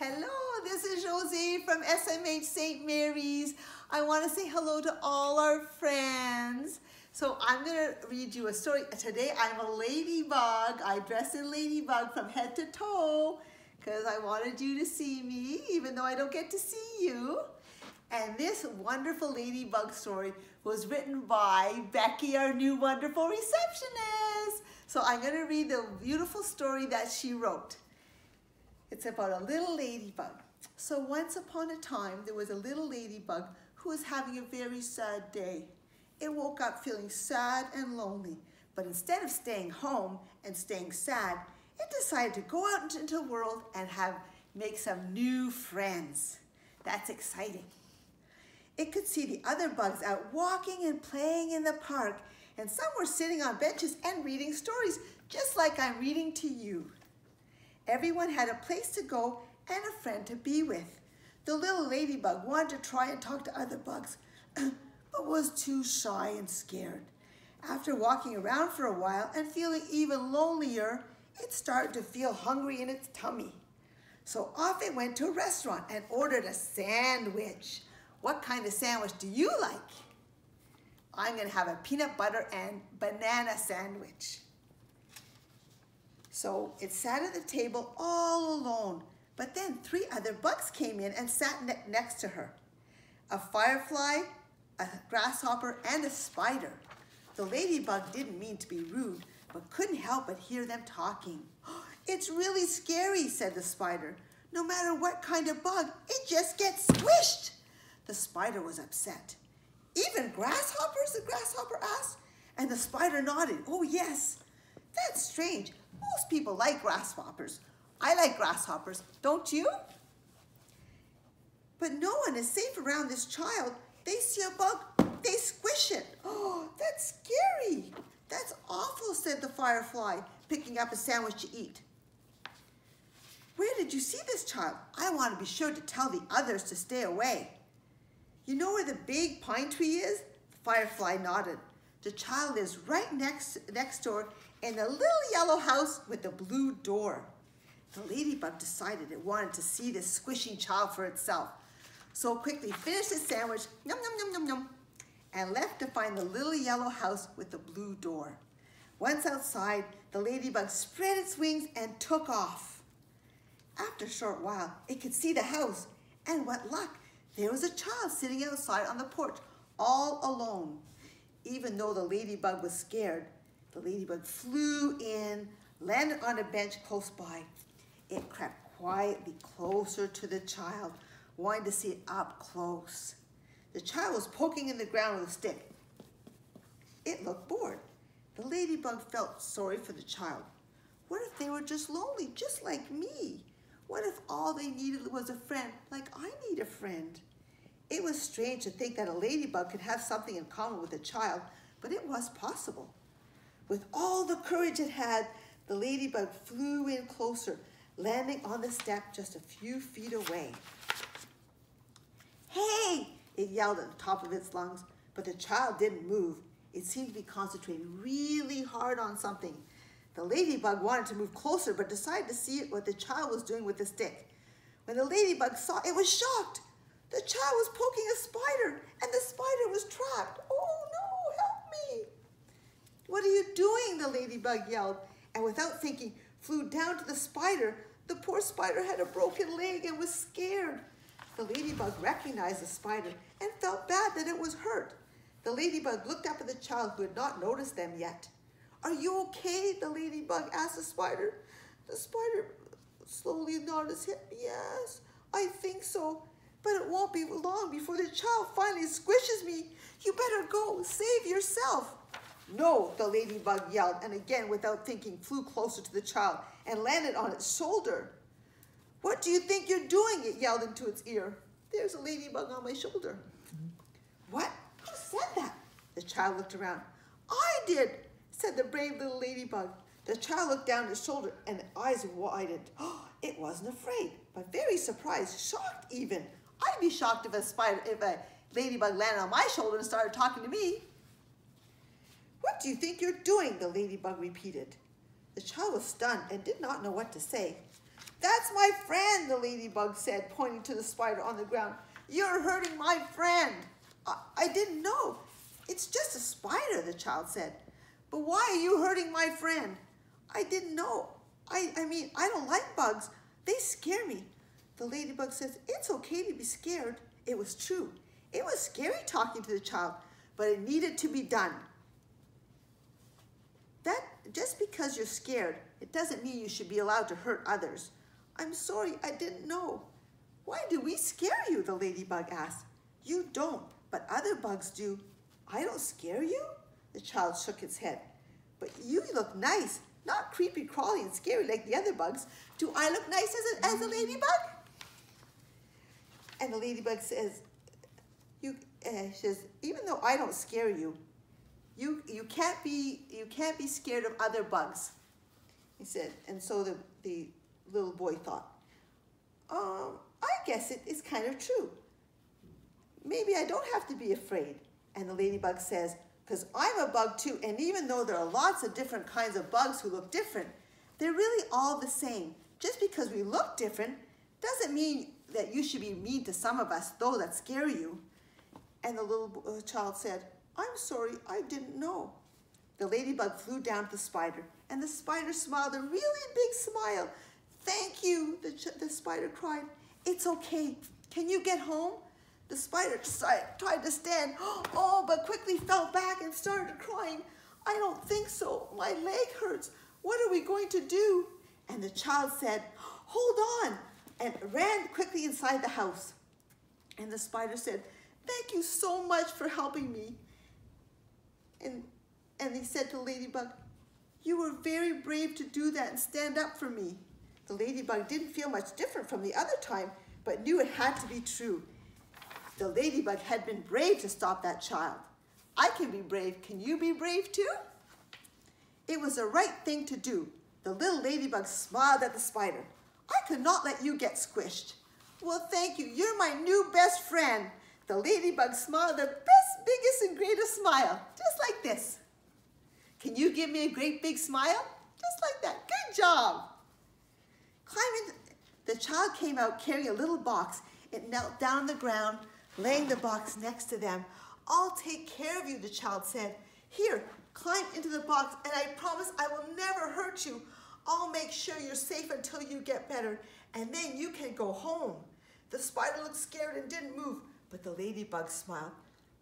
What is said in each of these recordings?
Hello, this is Josée from SMH St. Mary's. I want to say hello to all our friends. So I'm going to read you a story. Today I'm a ladybug. I dress in ladybug from head to toe because I wanted you to see me even though I don't get to see you. And this wonderful ladybug story was written by Becky, our new wonderful receptionist. So I'm going to read the beautiful story that she wrote. It's about a little ladybug. So once upon a time, there was a little ladybug who was having a very sad day. It woke up feeling sad and lonely, but instead of staying home and staying sad, it decided to go out into the world and have make some new friends. That's exciting. It could see the other bugs out walking and playing in the park, and some were sitting on benches and reading stories, just like I'm reading to you. Everyone had a place to go and a friend to be with. The little ladybug wanted to try and talk to other bugs, but was too shy and scared. After walking around for a while and feeling even lonelier, it started to feel hungry in its tummy. So off it went to a restaurant and ordered a sandwich. What kind of sandwich do you like? I'm gonna have a peanut butter and banana sandwich. So it sat at the table all alone, but then three other bugs came in and sat ne next to her. A firefly, a grasshopper, and a spider. The ladybug didn't mean to be rude, but couldn't help but hear them talking. It's really scary, said the spider. No matter what kind of bug, it just gets squished. The spider was upset. Even grasshoppers, the grasshopper asked, and the spider nodded. Oh, yes. That's strange. Most people like grasshoppers. I like grasshoppers, don't you? But no one is safe around this child. They see a bug, they squish it. Oh, that's scary. That's awful, said the firefly, picking up a sandwich to eat. Where did you see this child? I want to be sure to tell the others to stay away. You know where the big pine tree is? The firefly nodded. The child lives right next, next door in the little yellow house with the blue door. The ladybug decided it wanted to see this squishing child for itself. So quickly finished its sandwich, num num num num num, and left to find the little yellow house with the blue door. Once outside, the ladybug spread its wings and took off. After a short while, it could see the house, and what luck! There was a child sitting outside on the porch, all alone. Even though the ladybug was scared, the ladybug flew in, landed on a bench close by. It crept quietly closer to the child, wanting to see it up close. The child was poking in the ground with a stick. It looked bored. The ladybug felt sorry for the child. What if they were just lonely, just like me? What if all they needed was a friend, like I need a friend? It was strange to think that a ladybug could have something in common with a child, but it was possible. With all the courage it had, the ladybug flew in closer, landing on the step just a few feet away. Hey, it yelled at the top of its lungs, but the child didn't move. It seemed to be concentrating really hard on something. The ladybug wanted to move closer, but decided to see what the child was doing with the stick. When the ladybug saw, it was shocked. The child was poking a spider, and the spider was trapped. Oh no, help me! What are you doing? The ladybug yelled, and without thinking, flew down to the spider. The poor spider had a broken leg and was scared. The ladybug recognized the spider and felt bad that it was hurt. The ladybug looked up at the child who had not noticed them yet. Are you okay? The ladybug asked the spider. The spider slowly nodded his head. Yes, I think so. But it won't be long before the child finally squishes me. You better go. Save yourself. No, the ladybug yelled, and again, without thinking, flew closer to the child and landed on its shoulder. What do you think you're doing? It yelled into its ear. There's a ladybug on my shoulder. What? Who said that? The child looked around. I did, said the brave little ladybug. The child looked down his shoulder and the eyes widened. Oh, it wasn't afraid, but very surprised, shocked even. I'd be shocked if a spider, if a ladybug landed on my shoulder and started talking to me. What do you think you're doing? The ladybug repeated. The child was stunned and did not know what to say. That's my friend, the ladybug said, pointing to the spider on the ground. You're hurting my friend. I, I didn't know. It's just a spider, the child said. But why are you hurting my friend? I didn't know. I, I mean, I don't like bugs. They scare me. The ladybug says, it's okay to be scared. It was true. It was scary talking to the child, but it needed to be done. That just because you're scared, it doesn't mean you should be allowed to hurt others. I'm sorry, I didn't know. Why do we scare you? The ladybug asked. You don't, but other bugs do. I don't scare you? The child shook its head. But you look nice, not creepy, crawly, and scary like the other bugs. Do I look nice as a, as a ladybug? And the ladybug says, you, uh, says, even though I don't scare you, you, you can't be, you can't be scared of other bugs. He said, and so the, the little boy thought, um, I guess it is kind of true. Maybe I don't have to be afraid. And the ladybug says, because I'm a bug too, and even though there are lots of different kinds of bugs who look different, they're really all the same. Just because we look different doesn't mean that you should be mean to some of us, though that scare you. And the little uh, child said, I'm sorry, I didn't know. The ladybug flew down to the spider, and the spider smiled a really big smile. Thank you, the, the spider cried. It's okay. Can you get home? The spider tried to stand, oh, but quickly fell back and started crying. I don't think so. My leg hurts. What are we going to do? And the child said, hold on, and ran quickly inside the house. And the spider said, thank you so much for helping me. And, and he said to Ladybug, you were very brave to do that and stand up for me. The ladybug didn't feel much different from the other time, but knew it had to be true. The ladybug had been brave to stop that child. I can be brave. Can you be brave too? It was the right thing to do. The little ladybug smiled at the spider. I could not let you get squished. Well, thank you. You're my new best friend. The ladybug smiled the best, biggest, and greatest smile, just like this. Can you give me a great big smile? Just like that. Good job. Climbing, the child came out carrying a little box. It knelt down on the ground, laying the box next to them. I'll take care of you, the child said. Here, climb into the box, and I promise I will never hurt you. I'll make sure you're safe until you get better, and then you can go home. The spider looked scared and didn't move, but the ladybug smiled.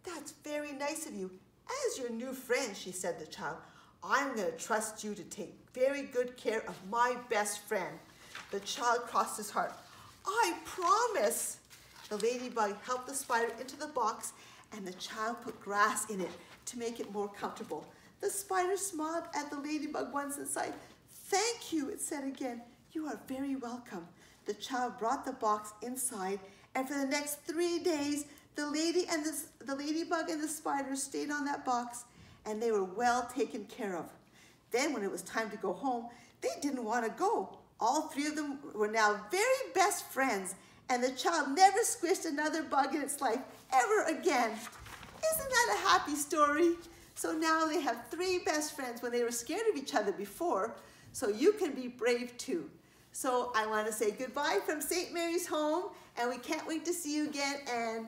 That's very nice of you. As your new friend, she said to the child, I'm going to trust you to take very good care of my best friend. The child crossed his heart. I promise. The ladybug helped the spider into the box and the child put grass in it to make it more comfortable. The spider smiled at the ladybug once inside. Thank you, it said again. You are very welcome. The child brought the box inside and for the next three days, the lady and the, ladybug and the spider stayed on that box and they were well taken care of. Then when it was time to go home, they didn't want to go. All three of them were now very best friends and the child never squished another bug in its life ever again. Isn't that a happy story? So now they have three best friends when they were scared of each other before, so you can be brave too. So I want to say goodbye from St. Mary's Home, and we can't wait to see you again, and